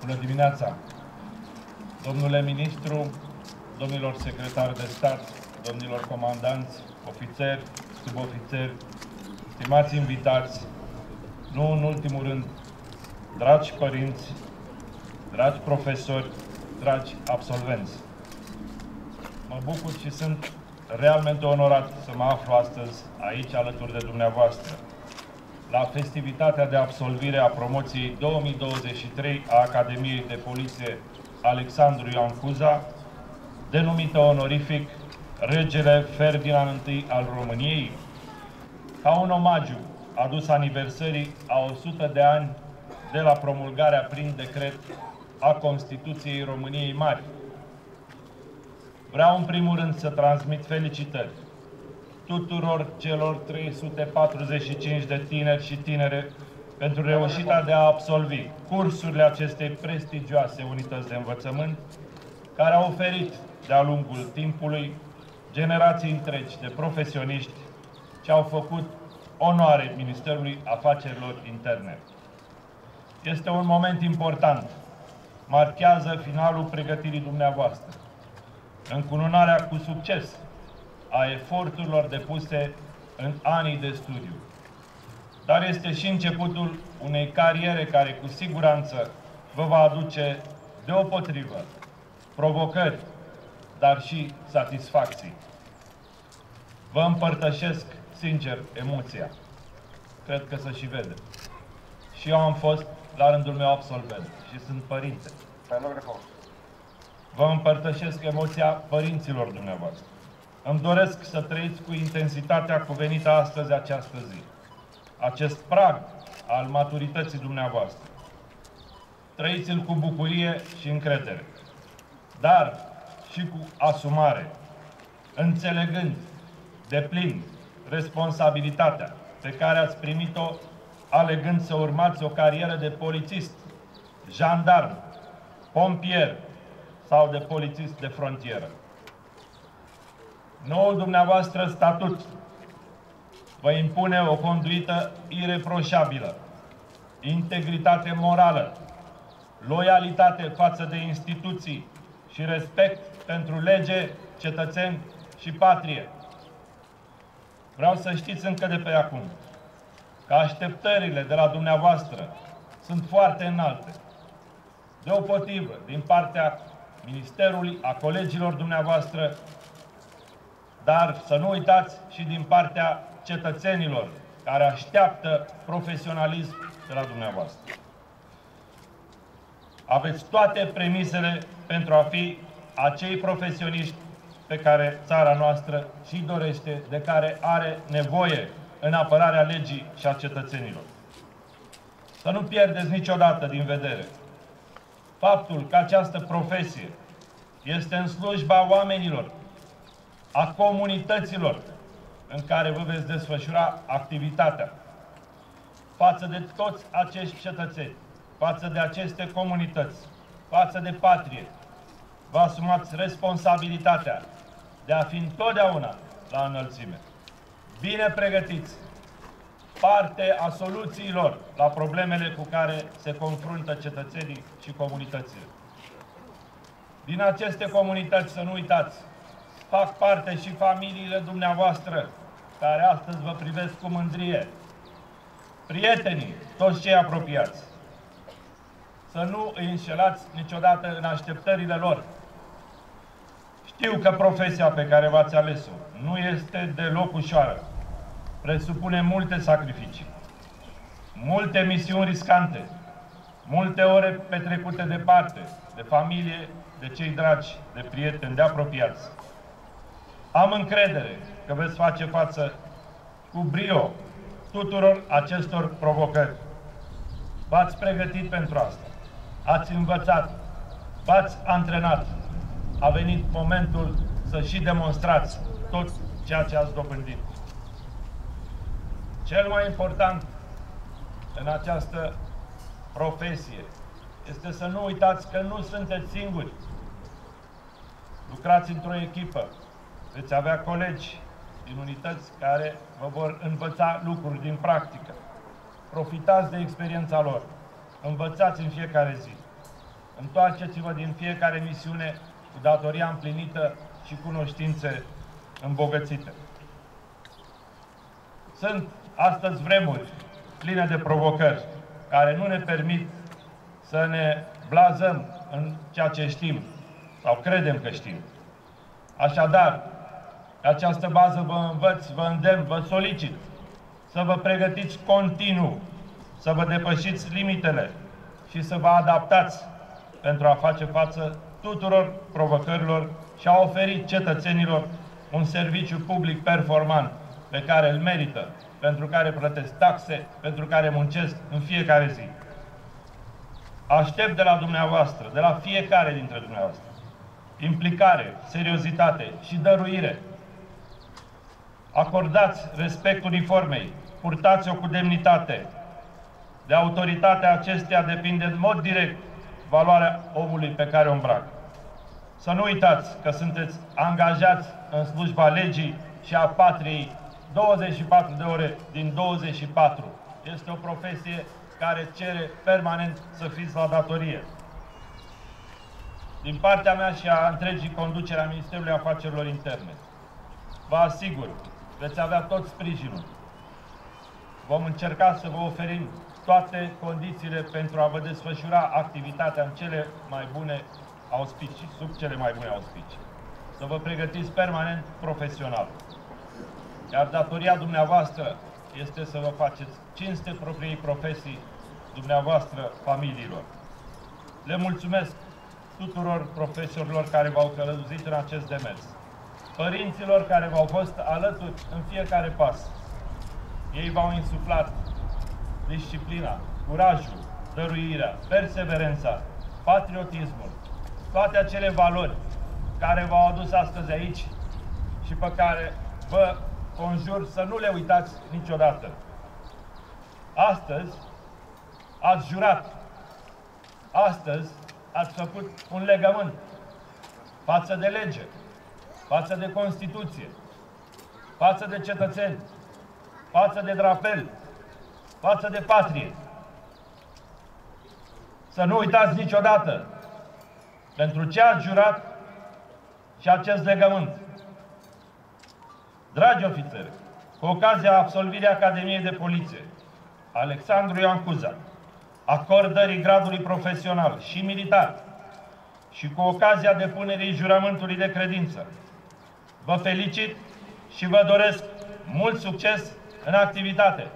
Bună dimineața! Domnule ministru, domnilor secretari de stat, domnilor comandanți, ofițeri, subofițeri, stimați invitați, nu în ultimul rând, dragi părinți, dragi profesori, dragi absolvenți. Mă bucur și sunt realmente onorat să mă aflu astăzi aici alături de dumneavoastră la festivitatea de absolvire a promoției 2023 a Academiei de Poliție Alexandru Ioan Cuza, denumită onorific Regele Ferdinand I al României, ca un omagiu adus aniversării a 100 de ani de la promulgarea prin decret a Constituției României Mari. Vreau în primul rând să transmit felicitări tuturor celor 345 de tineri și tinere pentru reușita de a absolvi cursurile acestei prestigioase unități de învățământ, care au oferit de-a lungul timpului generații întregi de profesioniști ce au făcut onoare Ministerului Afacerilor Interne. Este un moment important. Marchează finalul pregătirii dumneavoastră. Încununarea cu succes a eforturilor depuse în anii de studiu. Dar este și începutul unei cariere care cu siguranță vă va aduce deopotrivă provocări, dar și satisfacții. Vă împărtășesc sincer emoția. Cred că se și vede. Și eu am fost la rândul meu absolvent și sunt părinte. Vă împărtășesc emoția părinților dumneavoastră. Îmi doresc să trăiți cu intensitatea cuvenită astăzi această zi. Acest prag al maturității dumneavoastră. Trăiți-l cu bucurie și încredere, dar și cu asumare, înțelegând de plin responsabilitatea pe care ați primit-o alegând să urmați o carieră de polițist, jandarm, pompier sau de polițist de frontieră. Noul dumneavoastră statut vă impune o conduită ireproșabilă, integritate morală, loialitate față de instituții și respect pentru lege, cetățeni și patrie. Vreau să știți încă de pe acum că așteptările de la dumneavoastră sunt foarte înalte. Deopotrivă, din partea Ministerului, a colegilor dumneavoastră, dar să nu uitați și din partea cetățenilor care așteaptă profesionalism de la dumneavoastră. Aveți toate premisele pentru a fi acei profesioniști pe care țara noastră și dorește, de care are nevoie în apărarea legii și a cetățenilor. Să nu pierdeți niciodată din vedere faptul că această profesie este în slujba oamenilor a comunităților în care vă veți desfășura activitatea. Față de toți acești cetățeni, față de aceste comunități, față de patrie, vă asumați responsabilitatea de a fi întotdeauna la înălțime. Bine pregătiți, parte a soluțiilor la problemele cu care se confruntă cetățenii și comunitățile. Din aceste comunități, să nu uitați, fac parte și familiile dumneavoastră, care astăzi vă privesc cu mândrie. Prietenii, toți cei apropiați. Să nu îi înșelați niciodată în așteptările lor. Știu că profesia pe care v-ați ales-o nu este deloc ușoară. Presupune multe sacrificii, multe misiuni riscante, multe ore petrecute departe, de familie, de cei dragi, de prieteni, de apropiați. Am încredere că veți face față cu brio tuturor acestor provocări. V-ați pregătit pentru asta. Ați învățat, v-ați antrenat. A venit momentul să și demonstrați tot ceea ce ați dobândit. Cel mai important în această profesie este să nu uitați că nu sunteți singuri. Lucrați într-o echipă, veți avea colegi din unități care vă vor învăța lucruri din practică. Profitați de experiența lor. Învățați în fiecare zi. întoarceți-vă din fiecare misiune cu datoria împlinită și cunoștințe îmbogățite. Sunt astăzi vremuri pline de provocări care nu ne permit să ne blazăm în ceea ce știm sau credem că știm. Așadar, pe această bază vă învăț, vă îndemn, vă solicit să vă pregătiți continuu, să vă depășiți limitele și să vă adaptați pentru a face față tuturor provocărilor și a oferi cetățenilor un serviciu public performant pe care îl merită, pentru care plătesc taxe, pentru care muncesc în fiecare zi. Aștept de la dumneavoastră, de la fiecare dintre dumneavoastră, implicare, seriozitate și dăruire. Acordați respect uniformei, purtați-o cu demnitate. De autoritatea acesteia depinde în mod direct valoarea omului pe care o îmbracă. Să nu uitați că sunteți angajați în slujba legii și a patriei 24 de ore din 24. Este o profesie care cere permanent să fiți la datorie. Din partea mea și a întregii conducere a Ministerului Afacerilor Interne, vă asigur, veți avea tot sprijinul. Vom încerca să vă oferim toate condițiile pentru a vă desfășura activitatea în cele mai bune auspicii, sub cele mai bune auspicii. Să vă pregătiți permanent profesional. Iar datoria dumneavoastră este să vă faceți cinste propriei profesii dumneavoastră familiilor. Le mulțumesc tuturor profesorilor care v-au călăuzit în acest demers, părinților care v-au fost alături în fiecare pas. Ei v-au insuflat disciplina, curajul, dăruirea, perseverența, patriotismul, toate acele valori care v-au adus astăzi aici și pe care vă conjur să nu le uitați niciodată. Astăzi ați jurat, astăzi ați făcut un legământ față de lege, față de Constituție, față de cetățeni, față de drapel, față de patrie. Să nu uitați niciodată pentru ce ați jurat și acest legământ. Dragi ofițeri, cu ocazia absolvirii Academiei de Poliție, Alexandru Ioan Cuza, acordării gradului profesional și militar și cu ocazia depunerii jurământului de credință, vă felicit și vă doresc mult succes în activitate.